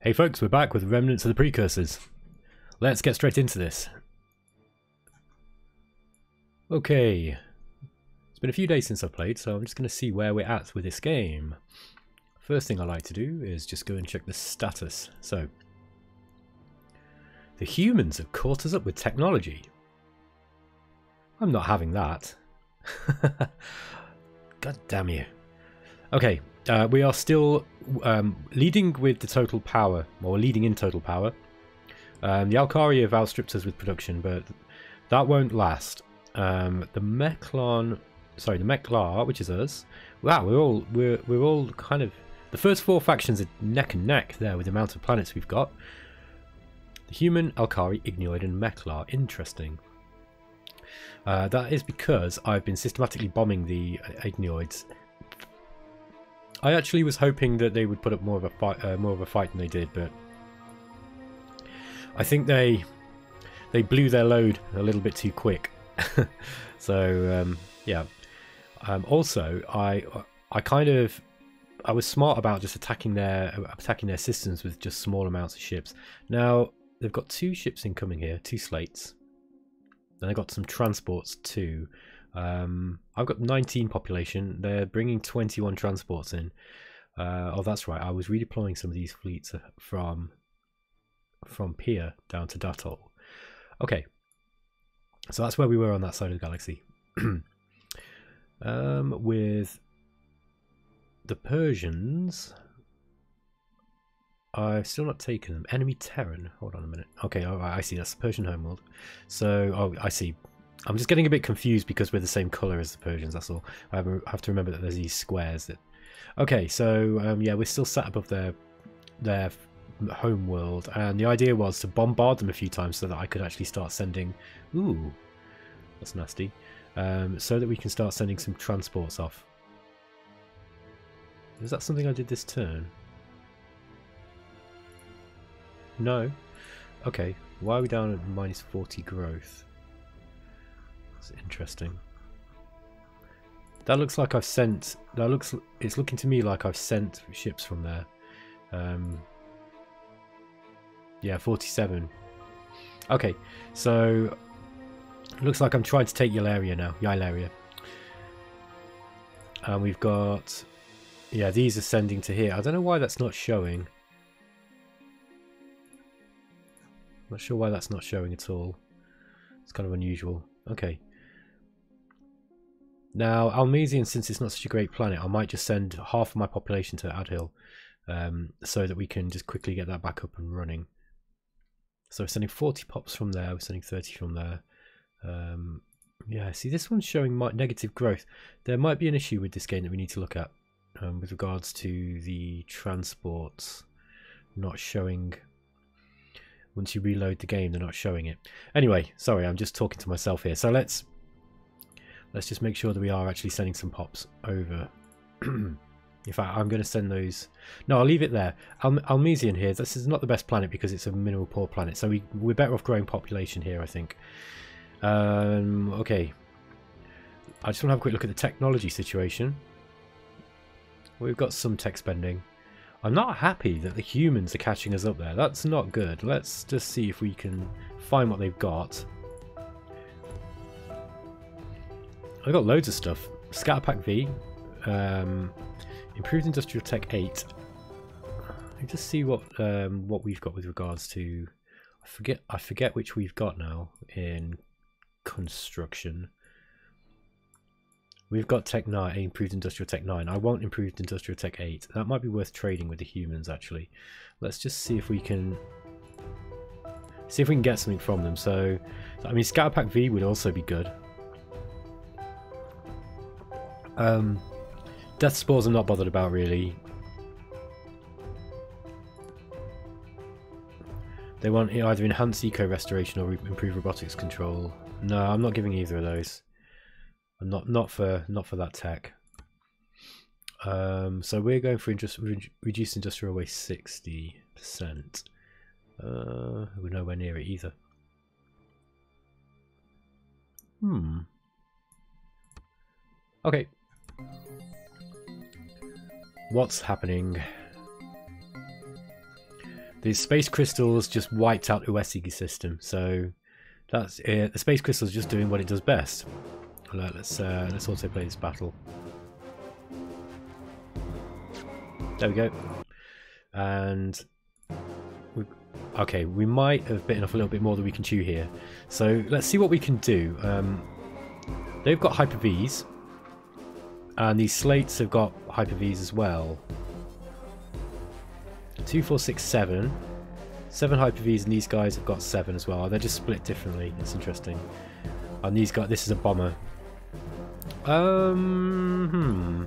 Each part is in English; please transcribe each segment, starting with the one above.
Hey folks, we're back with Remnants of the Precursors. Let's get straight into this. Okay, it's been a few days since I've played, so I'm just going to see where we're at with this game. First thing I like to do is just go and check the status. So, the humans have caught us up with technology. I'm not having that. God damn you. Okay, uh, we are still um, leading with the total power, or leading in total power. Um, the Alkari have outstripped us with production, but that won't last. Um, the Meklon, sorry, the Meklar, which is us. Wow, we're all we're we're all kind of the first four factions are neck and neck there with the amount of planets we've got. The human, Alkari, Ignioid, and Meklar. Interesting. Uh, that is because I've been systematically bombing the Ignioids I actually was hoping that they would put up more of a fight, uh, more of a fight than they did, but I think they they blew their load a little bit too quick. so um, yeah. Um, also, I I kind of I was smart about just attacking their attacking their systems with just small amounts of ships. Now they've got two ships incoming here, two slates. Then they got some transports too. Um, I've got 19 population. They're bringing 21 transports in. Uh, oh, that's right. I was redeploying some of these fleets uh, from from Pier down to Datol. Okay, so that's where we were on that side of the galaxy. um, with the Persians, I've still not taken them. Enemy Terran. Hold on a minute. Okay, all right. I see. That's the Persian homeworld. So, oh, I see. I'm just getting a bit confused because we're the same color as the Persians, that's all. I have to remember that there's these squares that... Okay, so um, yeah, we're still sat above their, their home world, and the idea was to bombard them a few times so that I could actually start sending... Ooh, that's nasty. Um, so that we can start sending some transports off. Is that something I did this turn? No? Okay, why are we down at minus 40 growth? Interesting. That looks like I've sent. That looks. It's looking to me like I've sent ships from there. Um, yeah, 47. Okay, so looks like I'm trying to take Ylaria now. Ylaria. And we've got. Yeah, these are sending to here. I don't know why that's not showing. Not sure why that's not showing at all. It's kind of unusual. Okay. Now, Almesian, since it's not such a great planet, I might just send half of my population to Adhil um, so that we can just quickly get that back up and running. So we're sending 40 pops from there, we're sending 30 from there. Um, yeah, see, this one's showing negative growth. There might be an issue with this game that we need to look at um, with regards to the transports not showing. Once you reload the game, they're not showing it. Anyway, sorry, I'm just talking to myself here. So let's Let's just make sure that we are actually sending some pops over. In fact, I'm going to send those... No, I'll leave it there. Al Almesian here, this is not the best planet because it's a mineral poor planet. So we, we're better off growing population here, I think. Um, okay. I just want to have a quick look at the technology situation. We've got some tech spending. I'm not happy that the humans are catching us up there. That's not good. Let's just see if we can find what they've got. I've got loads of stuff. Scatterpack V, um, Improved Industrial Tech 8. Let me just see what um, what we've got with regards to. I forget. I forget which we've got now in construction. We've got Tech 9, Improved Industrial Tech 9. I want Improved Industrial Tech 8. That might be worth trading with the humans, actually. Let's just see if we can... See if we can get something from them. So, I mean, Scatterpack V would also be good. Um, Death Spores I'm not bothered about really. They want either enhance eco restoration or improve robotics control. No, I'm not giving either of those. I'm not not for not for that tech. Um, so we're going for interest, reduced industrial waste sixty percent. Uh, we're nowhere near it either. Hmm. Okay, What's happening? the space crystals just wiped out Uesigi system, so that's it. The space crystal is just doing what it does best. Let's uh, let's also play this battle. There we go. And we, okay, we might have bitten off a little bit more than we can chew here. So let's see what we can do. Um, they've got Hyper Vs, and these slates have got Hyper Vs as well. Two, four, six, seven. Seven Hyper Vs, and these guys have got seven as well. They're just split differently. It's interesting. And these guys, this is a bomber. Um, hmm.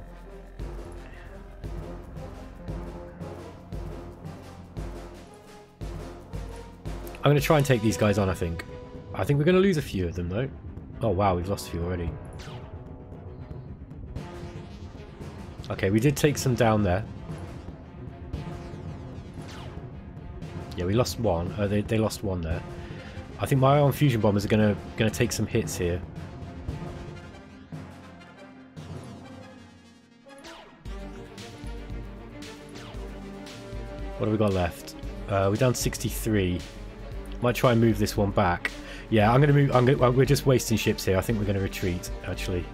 I'm going to try and take these guys on, I think. I think we're going to lose a few of them, though. Oh, wow, we've lost a few already. Okay, we did take some down there. Yeah, we lost one. Uh, they, they lost one there. I think my ion fusion bombers are going to take some hits here. What have we got left? Uh, we're down 63. Might try and move this one back. Yeah, I'm to move. I'm gonna, we're just wasting ships here. I think we're to retreat, actually.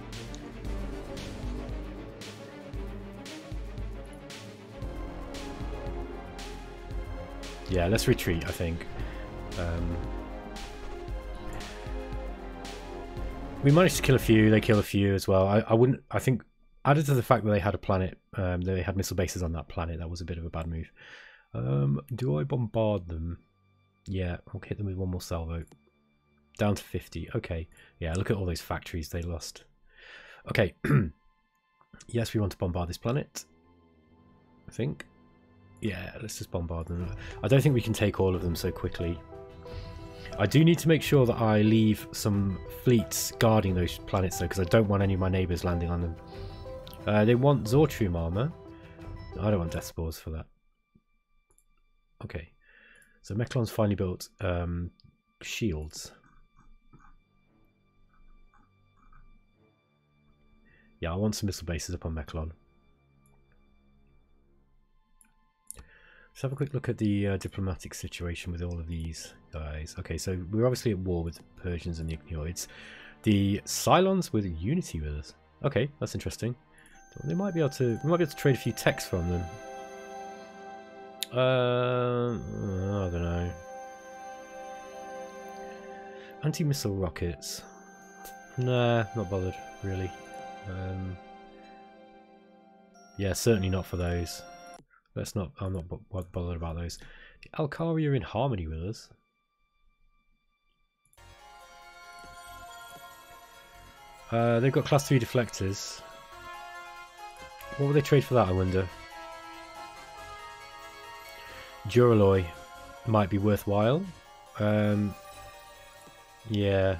Yeah, let's retreat, I think. Um, we managed to kill a few. They kill a few as well. I, I wouldn't. I think added to the fact that they had a planet, um, they had missile bases on that planet. That was a bit of a bad move. Um, do I bombard them? Yeah, I'll hit them with one more salvo. Down to 50. Okay. Yeah, look at all those factories they lost. Okay. yes, we want to bombard this planet. I think. Yeah, let's just bombard them. I don't think we can take all of them so quickly. I do need to make sure that I leave some fleets guarding those planets though, because I don't want any of my neighbours landing on them. Uh, they want Zortrium armor. I don't want death spores for that. Okay. So Meklon's finally built um, shields. Yeah, I want some missile bases up on Meklon. Let's have a quick look at the uh, diplomatic situation with all of these guys. Okay, so we're obviously at war with the Persians and the Ignioids. The Psilons with unity with us. Okay, that's interesting. They might be able to. We might be able to trade a few techs from them. Uh, I don't know. Anti-missile rockets. Nah, not bothered, really. Um, yeah, certainly not for those. Let's not. I'm not bothered about those. The Alkari are in harmony with us. Uh, they've got class 3 deflectors. What would they trade for that, I wonder? Duralloy might be worthwhile. Um, yeah.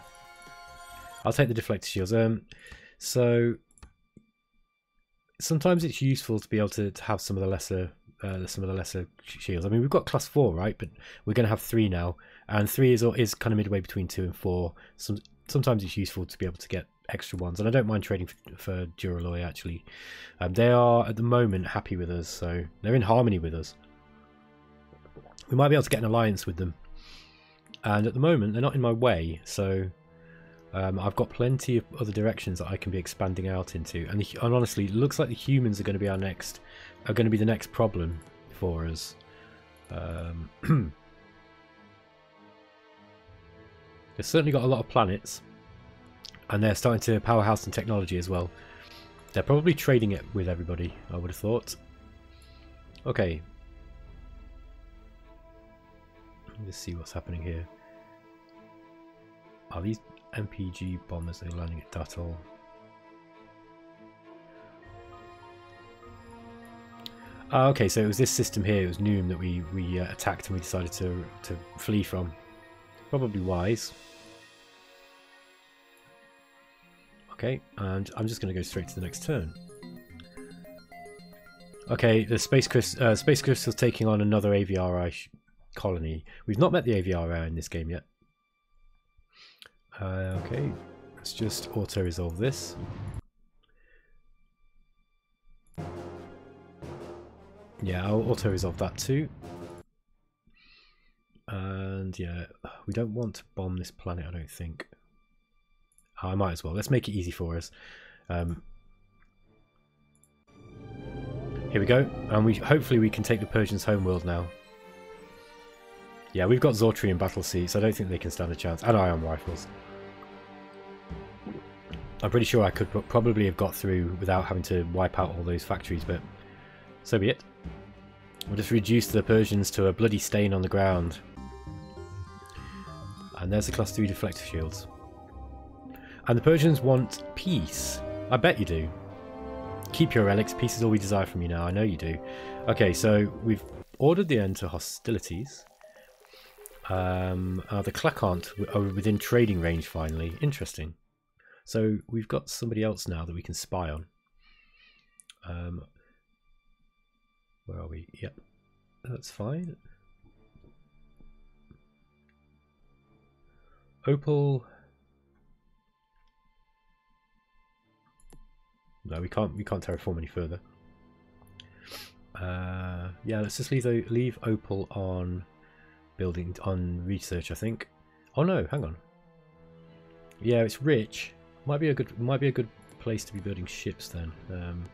I'll take the deflector shields. Um, so sometimes it's useful to be able to, to have some of the lesser uh, some of the lesser shields. I mean, we've got class four, right? But we're going to have three now, and three is is kind of midway between two and four. Some sometimes it's useful to be able to get extra ones, and I don't mind trading for, for Duralloy actually. Um, they are at the moment happy with us, so they're in harmony with us. We might be able to get an alliance with them, and at the moment they're not in my way, so um, I've got plenty of other directions that I can be expanding out into, and, the, and honestly, it looks like the humans are going to be our next, are going to be the next problem for us. Um, they've certainly got a lot of planets, and they're starting to powerhouse in technology as well. They're probably trading it with everybody, I would have thought. Okay. Let's see what's happening here. Are these MPG bombers are landing at Duttle. Ah, okay, so it was this system here, it was Noom that we, we uh, attacked and we decided to, to flee from. Probably wise. Okay, and I'm just going to go straight to the next turn. Okay, the Space, Crystal, uh, Space Crystal's taking on another AVRI colony. We've not met the AVRI in this game yet. Uh, okay, let's just auto-resolve this. Yeah, I'll auto-resolve that too. And yeah, we don't want to bomb this planet, I don't think. I might as well. Let's make it easy for us. Um, here we go. And we hopefully we can take the Persians homeworld now. Yeah, we've got Zortri Zortrium battle seats. I don't think they can stand a chance. And ion rifles. I'm pretty sure I could probably have got through without having to wipe out all those factories, but so be it. We'll just reduce the Persians to a bloody stain on the ground. And there's the class 3 deflector shields. And the Persians want peace. I bet you do. Keep your relics. Peace is all we desire from you now. I know you do. Okay, so we've ordered the end to hostilities. Um, uh, the Klackon are within trading range finally. Interesting. So we've got somebody else now that we can spy on. Um, where are we? Yep, that's fine. Opal. No, we can't. We can't terraform any further. Uh, yeah, let's just leave leave Opal on building on research. I think. Oh no, hang on. Yeah, it's rich. Might be a good might be a good place to be building ships then. Um,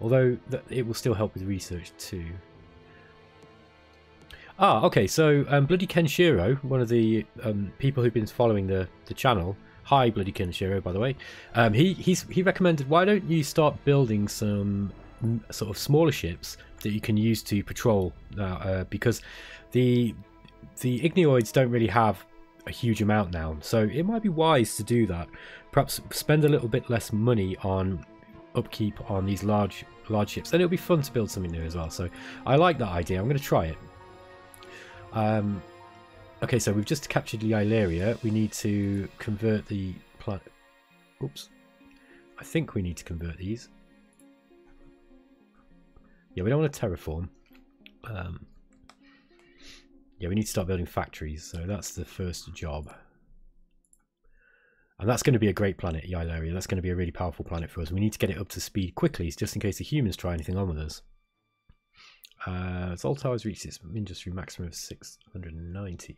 although th it will still help with research too. Ah, okay. So um, Bloody Kenshiro, one of the um, people who've been following the the channel. Hi, Bloody Kenshiro, by the way. Um, he he's he recommended why don't you start building some sort of smaller ships that you can use to patrol uh, uh, because the the Ignioids don't really have a huge amount now, so it might be wise to do that. Perhaps spend a little bit less money on upkeep on these large large ships. Then it'll be fun to build something new as well. So I like that idea. I'm going to try it. Um, okay, so we've just captured the Ileria. We need to convert the planet. Oops. I think we need to convert these. Yeah, we don't want to terraform. Um, yeah, we need to start building factories, so that's the first job. And that's going to be a great planet, Ileria. That's going to be a really powerful planet for us. We need to get it up to speed quickly, just in case the humans try anything on with us. Uh, Zoltar has reached its industry maximum of 690.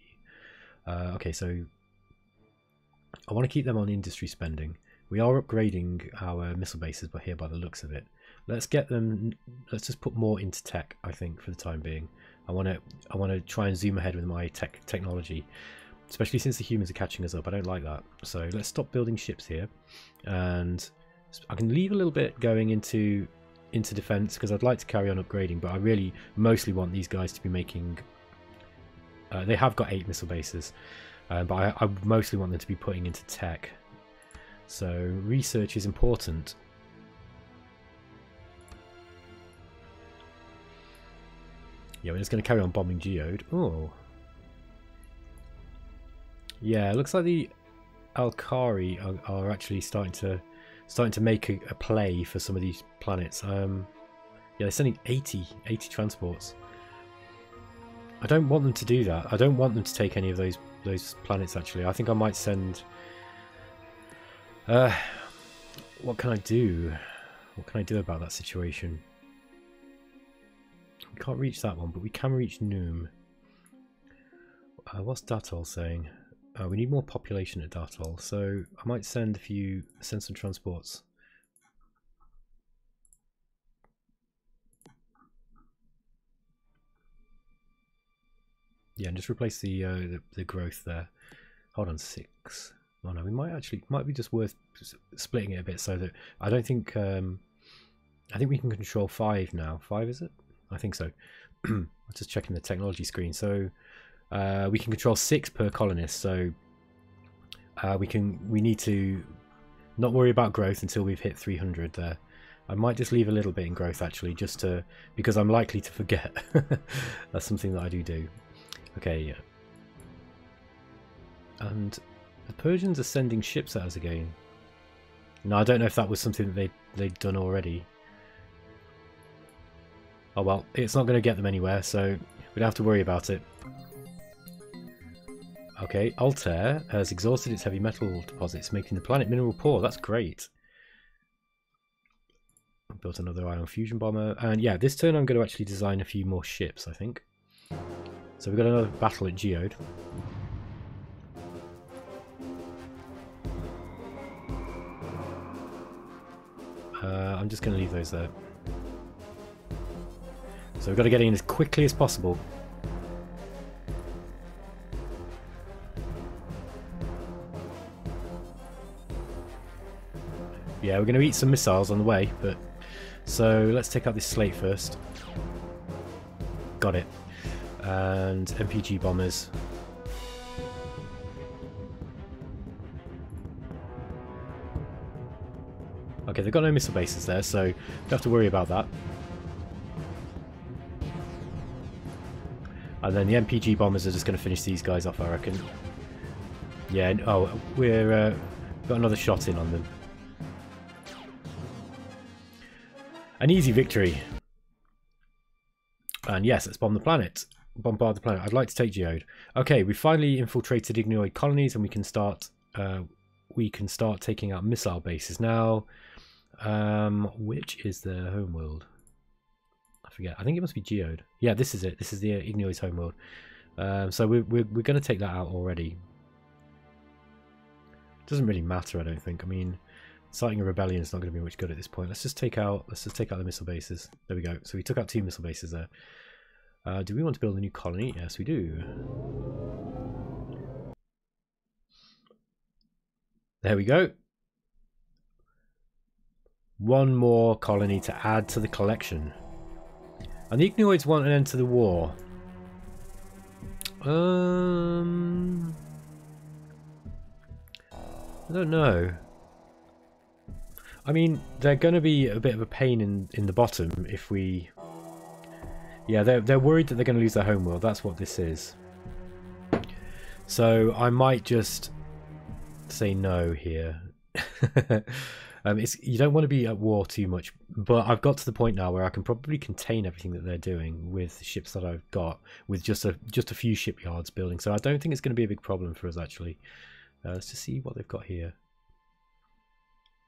Uh, okay, so I want to keep them on industry spending. We are upgrading our missile bases, but here by the looks of it. Let's get them. Let's just put more into tech. I think for the time being. I want to I want to try and zoom ahead with my tech technology, especially since the humans are catching us up. I don't like that. So let's stop building ships here, and I can leave a little bit going into into defense because I'd like to carry on upgrading, but I really mostly want these guys to be making. Uh, they have got eight missile bases, uh, but I, I mostly want them to be putting into tech. So research is important Yeah, we're just going to carry on bombing Geode. Oh. Yeah, it looks like the Alkari are, are actually starting to starting to make a, a, play for some of these planets. Um, yeah, they're sending 80, 80 transports. I don't want them to do that. I don't want them to take any of those those planets. Actually, I think I might send. Uh, what can I do? What can I do about that situation? We can't reach that one, but we can reach Noom. Uh, what's Datol saying? Uh, we need more population at Datol, so I might send a few, send some transports. Yeah, and just replace the, uh, the, the growth there. Hold on, six. Oh no, we might actually might be just worth splitting it a bit so that I don't think um, I think we can control five now. Five is it? I think so. I'm just checking the technology screen. So uh, we can control six per colonist. So uh, we can we need to not worry about growth until we've hit 300 there. I might just leave a little bit in growth actually, just to because I'm likely to forget. That's something that I do do. Okay, yeah. And the Persians are sending ships at us again. Now I don't know if that was something that they they'd done already. Oh well, it's not going to get them anywhere, so we don't have to worry about it. Okay, Altair has exhausted its heavy metal deposits, making the planet mineral poor. That's great. Built another ion fusion bomber. And yeah, this turn I'm going to actually design a few more ships, I think. So we've got another battle at Geode. Uh, I'm just going to leave those there. So we've got to get in as quickly as possible Yeah, we're going to eat some missiles on the way, but... So let's take out this slate first. Got it. And MPG bombers. Okay, they've got no missile bases there, so don't have to worry about that. And then the MPG bombers are just going to finish these guys off, I reckon. Yeah, oh, we're uh, got another shot in on them. An easy victory. And yes, let's bomb the planet. Bombard the planet. I'd like to take Geode. Okay, we finally infiltrated Ignioid colonies and we can start uh, we can start taking out missile bases now. Um, which is their homeworld? I forget. I think it must be Geode. Yeah, this is it. This is the uh, Ignioid's homeworld. Um, so we're, we're, we're going to take that out already. Doesn't really matter, I don't think. I mean, Starting a rebellion is not going to be much good at this point. Let's just take out let's just take out the missile bases. There we go. So we took out two missile bases there. Uh, do we want to build a new colony? Yes, we do. There we go. One more colony to add to the collection. And the Ignioids want an end to the war. Um, I don't know. I mean, they're going to be a bit of a pain in, in the bottom if we... Yeah, they're, they're worried that they're going to lose their homeworld. That's what this is. So I might just say no here. um, it's You don't want to be at war too much, but I've got to the point now where I can probably contain everything that they're doing with the ships that I've got, with just a just a few shipyards building. So I don't think it's going to be a big problem for us, actually. Uh, let's just see what they've got here.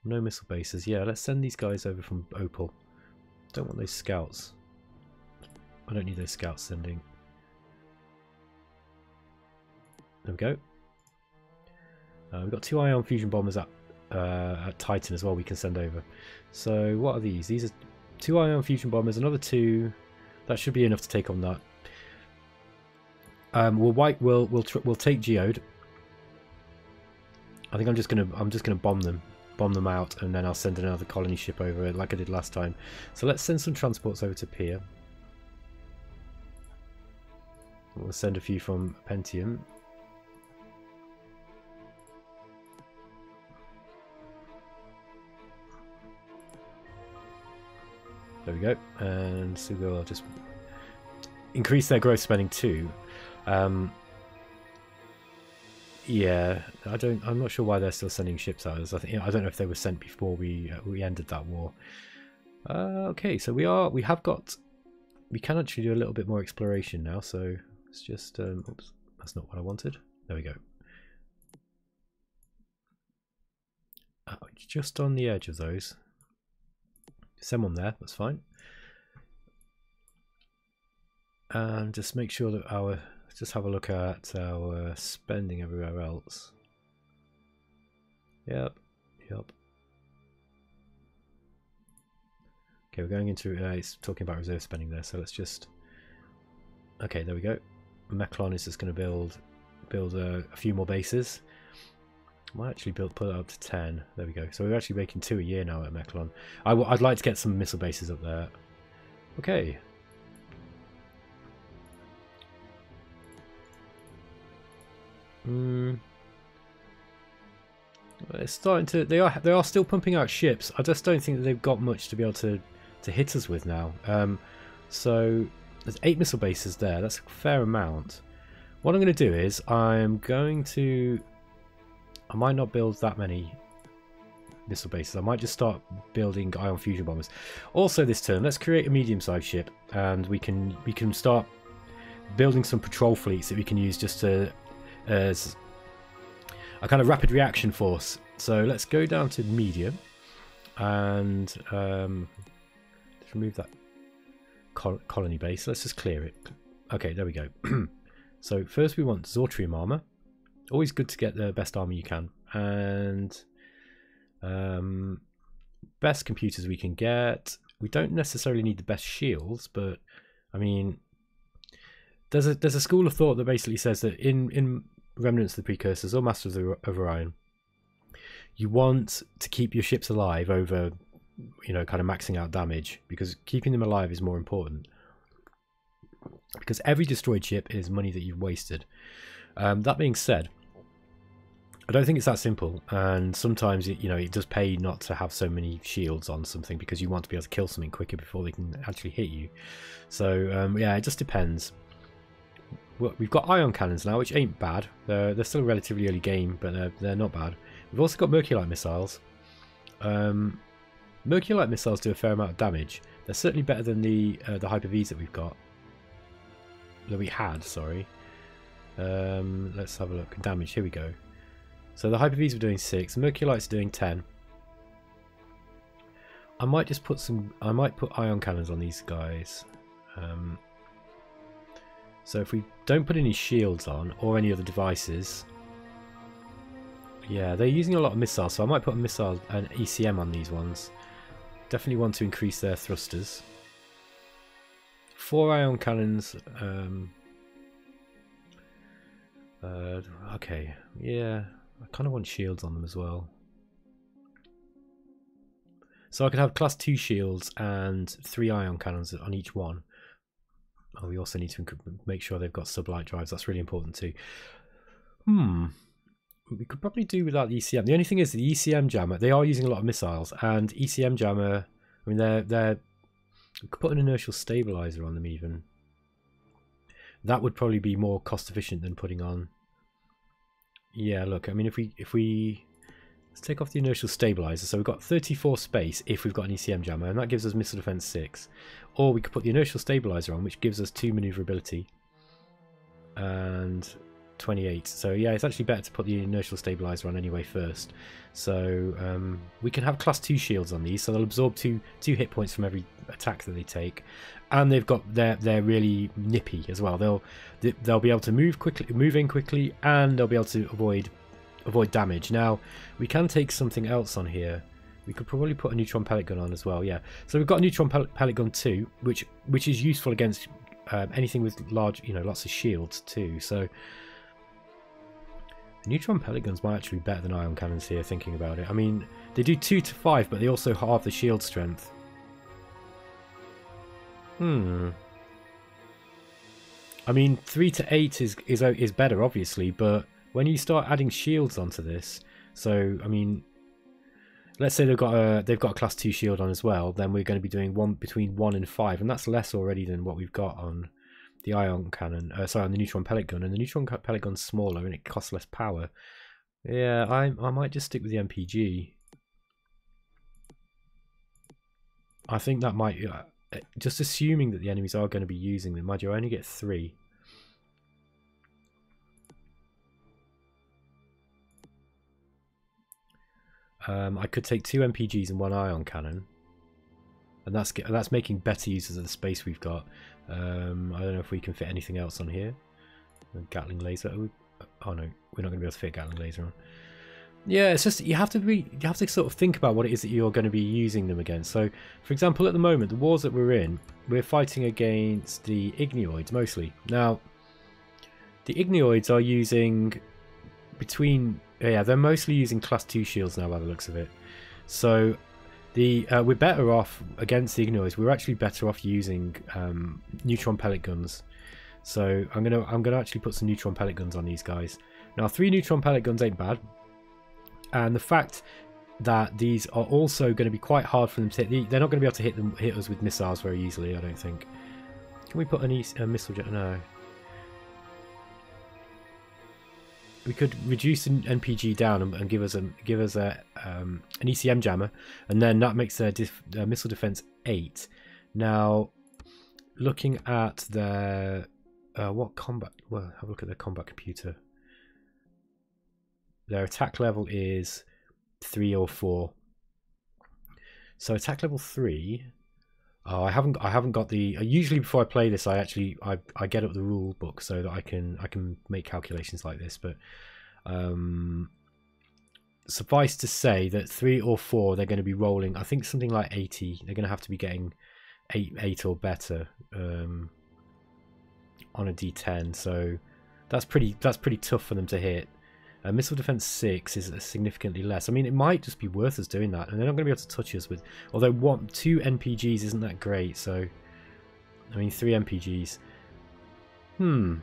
No missile bases. Yeah, let's send these guys over from Opal. Don't want those scouts. I don't need those scouts sending. There we go. Uh, we've got two ion fusion bombers at, uh, at Titan as well we can send over. So what are these? These are two ion fusion bombers, another two. That should be enough to take on that. Um, we'll white. We'll we'll we'll take Geode. I think I'm just gonna I'm just gonna bomb them bomb them out, and then I'll send another colony ship over like I did last time. So let's send some transports over to Pier. We'll send a few from Pentium. There we go. And so we'll just increase their growth spending too. Um, yeah, I don't. I'm not sure why they're still sending ships out. I think I don't know if they were sent before we uh, we ended that war. Uh, okay, so we are we have got we can actually do a little bit more exploration now. So it's just um, oops, that's not what I wanted. There we go. Uh, just on the edge of those. Send one there. That's fine. And just make sure that our Let's just have a look at our spending everywhere else. Yep, yep. Okay, we're going into, uh, it's talking about reserve spending there, so let's just, okay, there we go. Meklon is just going to build build a, a, few more bases. Might actually build put it up to 10. There we go. So we're actually making two a year now at Meklon. I w I'd like to get some missile bases up there. Okay, Hmm. It's starting to. They are. They are still pumping out ships. I just don't think that they've got much to be able to to hit us with now. Um, so there's eight missile bases there. That's a fair amount. What I'm going to do is I'm going to. I might not build that many missile bases. I might just start building ion fusion bombers. Also, this turn, let's create a medium-sized ship, and we can we can start building some patrol fleets that we can use just to as a kind of rapid reaction force. So let's go down to medium and um, remove that col colony base. Let's just clear it. Okay, there we go. so first we want Zortrium armor. Always good to get the best armor you can. And um, best computers we can get. We don't necessarily need the best shields, but I mean, there's a there's a school of thought that basically says that in in Remnants of the Precursors or Masters of, Orion, you want to keep your ships alive over, you know, kind of maxing out damage because keeping them alive is more important. Because every destroyed ship is money that you've wasted. Um, that being said, I don't think it's that simple, and sometimes it, you know it does pay not to have so many shields on something because you want to be able to kill something quicker before they can actually hit you. So um, yeah, it just depends. We've got ion cannons now, which ain't bad. They're they're still relatively early game, but they're they're not bad. We've also got Merculite missiles. Um, Merculite missiles do a fair amount of damage. They're certainly better than the uh, the Hyper Vs that we've got. That we had, sorry. Um, let's have a look. Damage. Here we go. So the Hyper Vs were doing 6, Merculite's doing 10. I might just put some, I might put ion cannons on these guys. Um, so if we don't put any shields on, or any other devices, yeah, they're using a lot of missiles, so I might put a missile, an ECM on these ones. Definitely want to increase their thrusters. Four ion cannons, um, uh, okay, yeah, I kind of want shields on them as well. So I could have class 2 shields and 3 ion cannons on each one. Oh, we also need to make sure they've got sublight drives. That's really important too. Hmm. We could probably do without the ECM. The only thing is the ECM jammer, they are using a lot of missiles and ECM jammer, I mean, they're, they're, we could put an inertial stabilizer on them even. That would probably be more cost efficient than putting on yeah, look, I mean, if we if we let's take off the inertial stabilizer, so we've got 34 space if we've got an ECM jammer, and that gives us missile defense six. Or we could put the inertial stabilizer on, which gives us two maneuverability and 28. So yeah, it's actually better to put the inertial stabilizer on anyway first. So um, we can have class two shields on these, so they'll absorb two two hit points from every attack that they take, and they've got they're they're really nippy as well. They'll they'll be able to move quickly, move in quickly, and they'll be able to avoid avoid damage. Now we can take something else on here. We could probably put a neutron pellet gun on as well. Yeah, so we've got a neutron pellet gun too, which which is useful against um, anything with large, you know, lots of shields too. So neutron pellet guns might actually be better than ion cannons here. Thinking about it, I mean, they do two to five, but they also halve the shield strength. Hmm. I mean, three to eight is is is better, obviously, but when you start adding shields onto this, so I mean, let's say they've got a they've got a class two shield on as well, then we're going to be doing one between one and five, and that's less already than what we've got on the ion cannon. Uh, sorry, on the neutron pellet gun, and the neutron pellet gun's smaller and it costs less power. Yeah, I I might just stick with the MPG. I think that might. Uh, just assuming that the enemies are going to be using them, mind you, I only get three. Um, I could take two MPGs and one ion cannon, and that's that's making better uses of the space we've got. Um, I don't know if we can fit anything else on here. Gatling laser. Oh, oh no, we're not going to be able to fit Gatling laser on. Yeah, it's just you have to be you have to sort of think about what it is that you're going to be using them against. So, for example, at the moment, the wars that we're in, we're fighting against the Ignioids mostly. Now, the Ignioids are using between yeah, they're mostly using class two shields now by the looks of it. So, the uh, we're better off against the Ignioids. We're actually better off using um, neutron pellet guns. So I'm gonna I'm gonna actually put some neutron pellet guns on these guys. Now, three neutron pellet guns ain't bad and the fact that these are also going to be quite hard for them to hit. They're not going to be able to hit them hit us with missiles very easily, I don't think. Can we put an e a missile jet? No. We could reduce an NPG down and, and give us a give us a um, an ECM jammer, and then that makes their, their missile defense eight. Now, looking at their uh, what combat? Well, have a look at their combat computer. Their attack level is three or four. So attack level three. Oh, I haven't. I haven't got the. Uh, usually, before I play this, I actually I, I get up the rule book so that I can I can make calculations like this. But um, suffice to say that three or four they're going to be rolling. I think something like eighty. They're going to have to be getting eight, eight or better um, on a D10. So that's pretty. That's pretty tough for them to hit. Uh, missile defense six is significantly less. I mean, it might just be worth us doing that, and they're not going to be able to touch us with. Although one, two NPGs isn't that great. So, I mean, three NPGs. Hmm.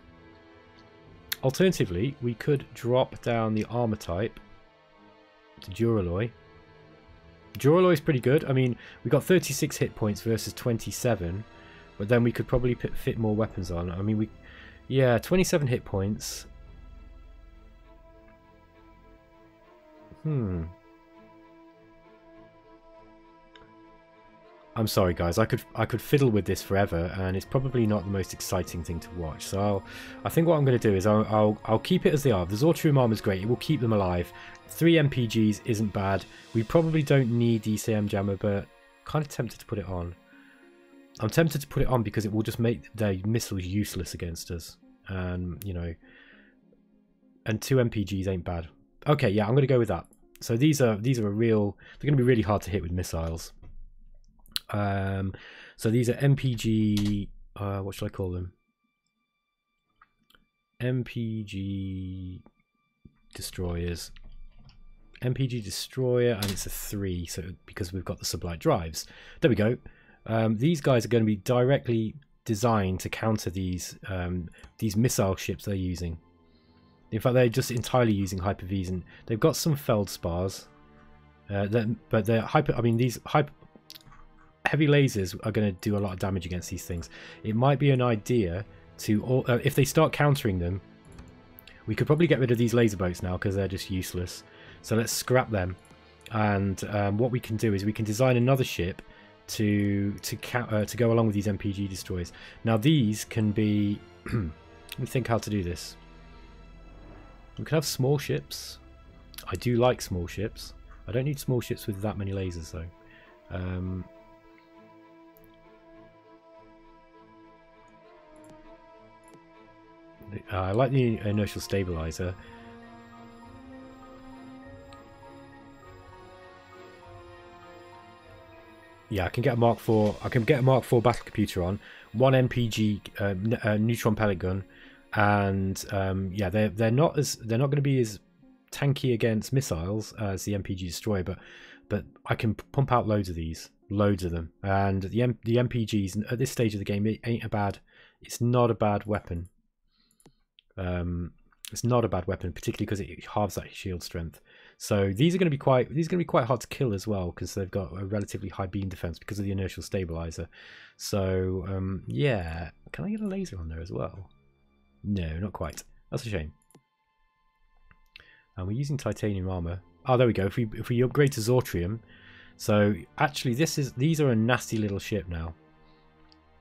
Alternatively, we could drop down the armor type to Duralloy. Duralloy is pretty good. I mean, we got 36 hit points versus 27, but then we could probably fit more weapons on. I mean, we, yeah, 27 hit points. Hmm. I'm sorry, guys. I could I could fiddle with this forever, and it's probably not the most exciting thing to watch. So I'll, I think what I'm going to do is I'll, I'll, I'll keep it as they are. The Zortrium armor is great. It will keep them alive. Three MPGs isn't bad. We probably don't need ECM jammer, but kind of tempted to put it on. I'm tempted to put it on because it will just make their missiles useless against us, and you know, and two MPGs ain't bad. Okay, yeah, I'm going to go with that. So these are these are a real. They're going to be really hard to hit with missiles. Um, so these are MPG. Uh, what should I call them? MPG destroyers. MPG destroyer, and it's a three. So because we've got the sublight drives, there we go. Um, these guys are going to be directly designed to counter these um, these missile ships they're using. In fact, they're just entirely using Hyper V's, and they've got some Feldspars, uh, but they're hyper. I mean, these hyper heavy lasers are going to do a lot of damage against these things. It might be an idea to, uh, if they start countering them, we could probably get rid of these laser boats now because they're just useless. So let's scrap them. And um, what we can do is we can design another ship to to uh, to go along with these MPG destroyers. Now these can be. let me think how to do this. We can have small ships. I do like small ships. I don't need small ships with that many lasers though. Um, Uh, I like the inertial stabilizer. Yeah, I can get a Mark IV. I can get a Mark IV battle computer on one MPG uh, uh, neutron pellet gun, and um, yeah, they're they're not as they're not going to be as tanky against missiles as the MPG destroyer, but but I can pump out loads of these, loads of them, and the M the MPGs at this stage of the game it ain't a bad. It's not a bad weapon. Um, it's not a bad weapon, particularly because it halves that shield strength. So these are going to be quite these are going to be quite hard to kill as well because they've got a relatively high beam defense because of the inertial stabilizer. So um, yeah, can I get a laser on there as well? No, not quite. That's a shame. And we're using titanium armor. Oh, there we go. If we if we upgrade to Zortrium, so actually this is these are a nasty little ship now.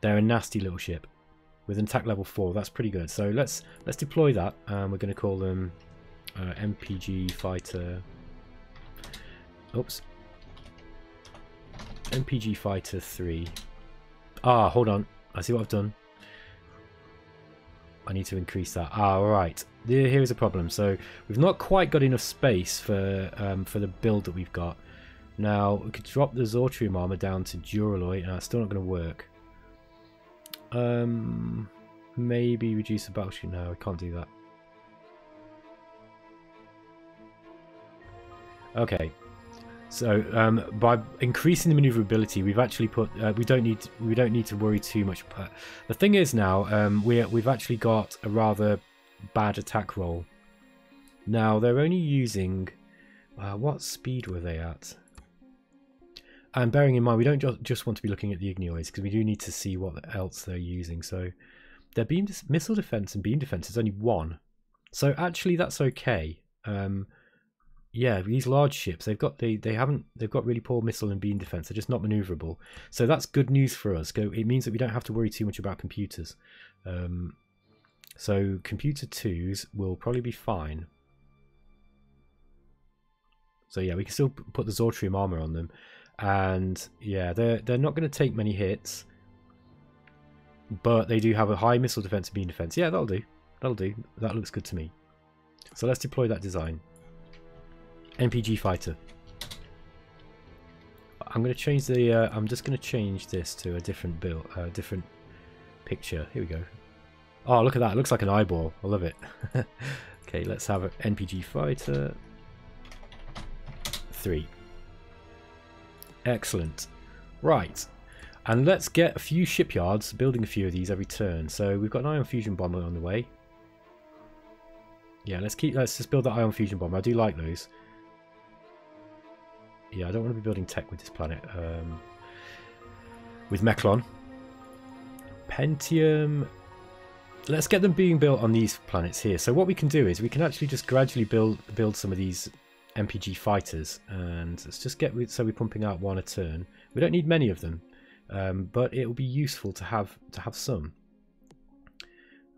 They're a nasty little ship with an attack level 4. That's pretty good. So let's let's deploy that. Um, we're going to call them uh, MPG Fighter. Oops. MPG Fighter 3. Ah, hold on. I see what I've done. I need to increase that. Ah, right. Here's a problem. So we've not quite got enough space for um, for the build that we've got. Now, we could drop the Zortrium armor down to Duralloy, and that's still not going to work. Um, maybe reduce the battleship. No, I can't do that. Okay, so um, by increasing the maneuverability, we've actually put uh, we don't need we don't need to worry too much. But the thing is now um, we we've actually got a rather bad attack roll. Now they're only using uh, what speed were they at? And bearing in mind, we don't just, just want to be looking at the Ignioids because we do need to see what else they're using. So their beam missile defense and beam defense is only one. So actually, that's okay. Um, yeah, these large ships they've got they they haven't they've got really poor missile and beam defense. They're just not maneuverable. So that's good news for us. Go. It means that we don't have to worry too much about computers. Um, so computer twos will probably be fine. So yeah, we can still put the Zortrium armor on them and yeah, they're they're not going to take many hits, but they do have a high missile defense and beam defense. Yeah, that'll do. That'll do. That looks good to me. So let's deploy that design. NPG fighter. I'm going to change the. Uh, I'm just going to change this to a different build, uh, different picture. Here we go. Oh, look at that! It looks like an eyeball. I love it. okay, let's have an NPG fighter. Three. Excellent. Right. And let's get a few shipyards, building a few of these every turn. So we've got an ion fusion bomber on the way. Yeah, let's keep. Let's just build that ion fusion bomber. I do like those. Yeah, I don't want to be building tech with this planet. Um, with Meklon. Pentium. Let's get them being built on these planets here. So what we can do is we can actually just gradually build build some of these NPG fighters, and let's just get so we're pumping out one a turn. We don't need many of them, um, but it will be useful to have to have some.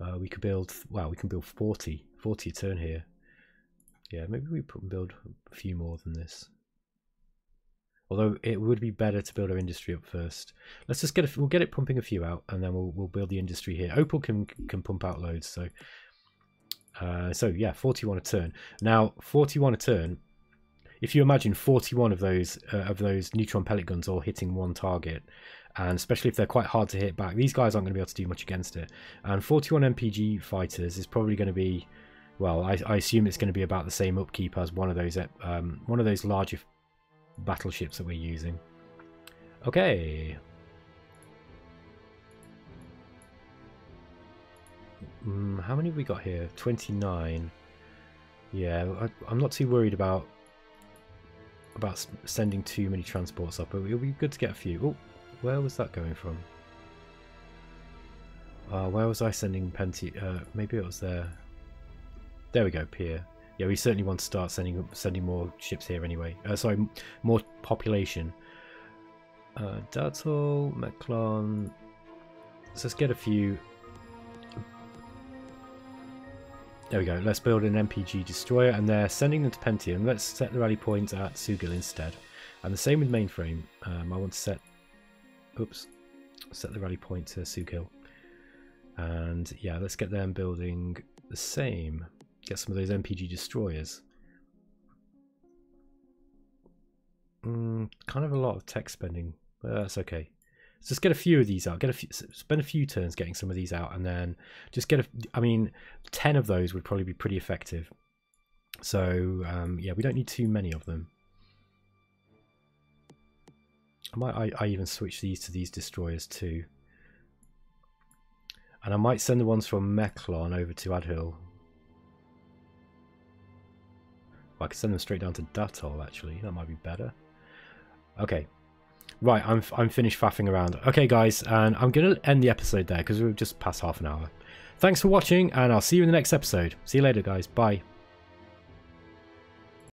Uh, we could build wow, we can build 40, 40 a turn here. Yeah, maybe we build a few more than this. Although it would be better to build our industry up first. Let's just get a, we'll get it pumping a few out, and then we'll we'll build the industry here. Opal can can pump out loads, so uh, so yeah, 41 a turn. Now 41 a turn. If you imagine 41 of those uh, of those neutron pellet guns all hitting one target, and especially if they're quite hard to hit back, these guys aren't going to be able to do much against it. And 41 NPG fighters is probably going to be, well, I, I assume it's going to be about the same upkeep as one of those um, one of those larger battleships that we're using. Okay. Mm, how many have we got here? 29. Yeah, I, am not too worried about about sending too many transports up, but it'll be good to get a few. Oh, where was that going from? Uh, where was I sending Penti? Uh, maybe it was there. There we go, Pier yeah, we certainly want to start sending sending more ships here anyway. Uh, sorry, more population. Uh, Meklon. So let's get a few. There we go. Let's build an NPG destroyer, and they're sending them to Pentium. Let's set the rally point at Sugil instead, and the same with mainframe. Um, I want to set. Oops, set the rally point to Sugil, and yeah, let's get them building the same get some of those NPG destroyers. Mm, kind of a lot of tech spending, but that's okay. So just get a few of these out. Get a few, spend a few turns getting some of these out, and then just get a. I mean, ten of those would probably be pretty effective. So um, yeah, we don't need too many of them. I might. I, I even switch these to these destroyers too. And I might send the ones from Meklon over to Adhil I could send them straight down to Datul, actually. That might be better. Okay. Right, I'm, I'm finished faffing around. Okay, guys, and I'm going to end the episode there because we've just passed half an hour. Thanks for watching, and I'll see you in the next episode. See you later, guys. Bye.